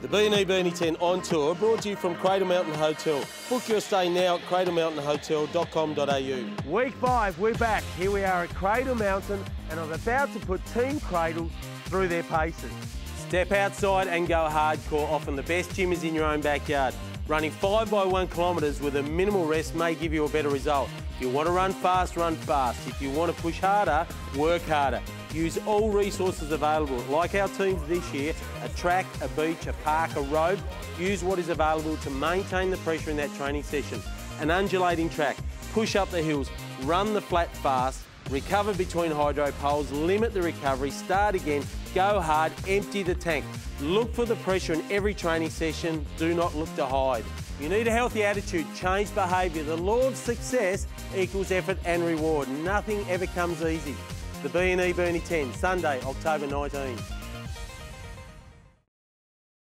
The B&E Burnie 10 on tour brought to you from Cradle Mountain Hotel. Book your stay now at cradlemountainhotel.com.au. Week five, we're back. Here we are at Cradle Mountain, and I'm about to put Team Cradle through their paces. Step outside and go hardcore. Often the best gym is in your own backyard. Running five by one kilometres with a minimal rest may give you a better result. If you want to run fast, run fast. If you want to push harder, work harder. Use all resources available, like our teams this year, a track, a beach, a park, a road. Use what is available to maintain the pressure in that training session. An undulating track, push up the hills, run the flat fast, recover between hydro poles, limit the recovery, start again, go hard, empty the tank. Look for the pressure in every training session, do not look to hide. You need a healthy attitude, change behaviour. The law of success equals effort and reward. Nothing ever comes easy. The B&E Burnie 10, Sunday, October 19.